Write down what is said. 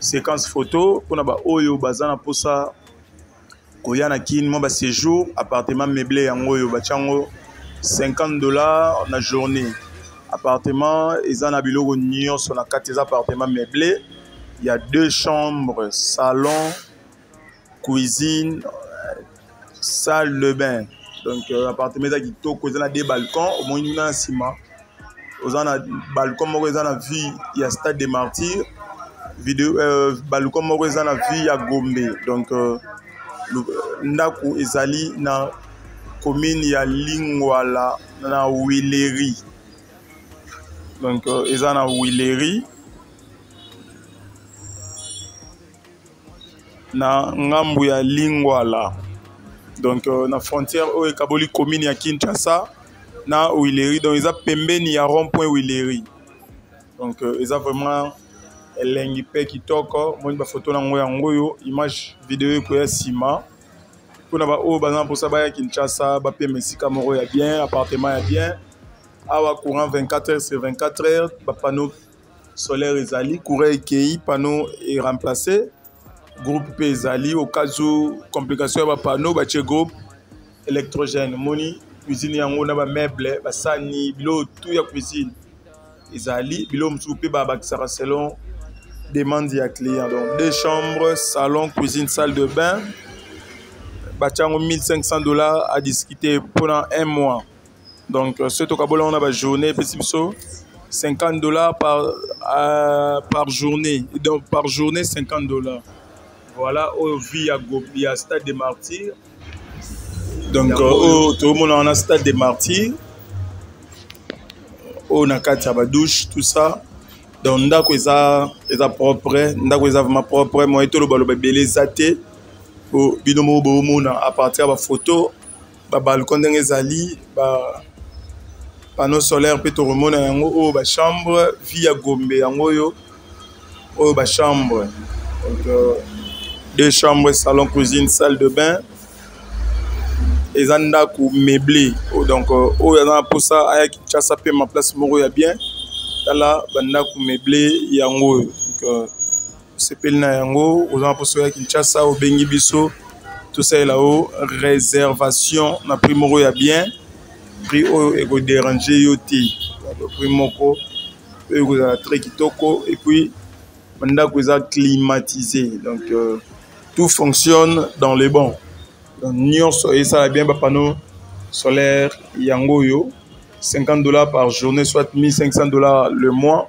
Séquence photo pona ba oyo baza na posa koya na Kin mwa ba séjour appartement meublé yango oyo batiango 50 dollars na journée. Appartement eza na biloko nyonso na kati eza appartement meublé ya deux chambres salon cuisine salle de bain donc euh, appartement eza kitoko eza na de balcon omoni kuna na nsima oza na balcon moko eza na vie ya stade de martyr video euh, balcon moko eza na vie ya gombe donc euh, ndako ezali na commune ya lingwala na wileri donc euh, eza na wileri na ngambu ya Lingwala donc euh, na frontière oyo ekaboli commune ya Kinshasa na Wileri donc eza pembeni ya rond point Wileri donc euh, eza vraiment elengi mpe kitoko omoni bafoto na yango yango oyo image video ekoya nsima mpona baoyo baza na mposa baya kinshasa bapema esika moko ya bien appartement ya bien awa courant 24 heures sur 24 heures bapano solaire ezali courant ekei panneau e remplacer groupe mpe ezali au cas où complication ya ba panneau batie groupe électrogène moni cuisine yango na ba meuble basani biloko tout ya cuisine ezali biloko mosusu mpe babakisaka selon demande ya client donc deux chambres salon cuisine salle de bain batie yango 1500 dollars à discuter mpona un mois donc euh, soki tokabola yango na bajournée epesi biso 50 dollars par, euh, par journée donc par journée 50 dollars voilà oyo vie ya, ya stade de martyr donc euh, oyo tokomona wana stade de martyr oyo na kati ya badouche tout ça donc ndako eza eza propre ndako eza vraiment propre moye tolobaloba ebele eza te bino moko bomona à partir ya bafoto babalcon ndenge ezali ba panneau solaire mpe tokomona yango oyo bachambre vie ya gombe yango oyo oyo bachambre donc euh, deux chambres salon cuisine salle de bain eza ndako meuble oh, donc euh, oyo aza na mposa aya kinshasa mpe ma place moko ya bien tala bandako meuble yango oyo donc euh, osepeli na yango oza na mposo ya kinshasa obengi biso tosalela o réservation na prix moko ya bien prix oyo ekoderange yo te prix moko oyo ekozala très kitoko et puis bandako eza climatisé donc euh, tout fonctionne dans le bon donc nyonso esala bien bapano solaire yango oyo 50 dollars par journée soit 1500 dollars le mois